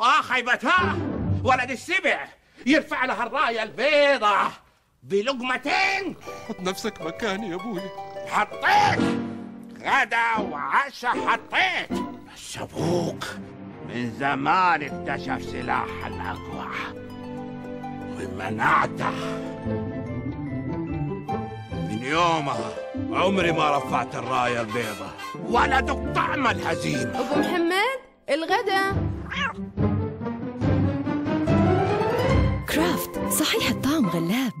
آه خيبتها ولد السبع. يرفع لها الراية البيضة بلقمتين. حط نفسك مكاني يا أبوي. حطيت. غدا وعشاء حطيت. بس أبوك من زمان اكتشف سلاح الأقوى ومنعته من يومها عمري ما رفعت الراية البيضاء ولا ذقت طعم الهزيمة. أبو محمد الغدا. صحيح الطعم غلاب.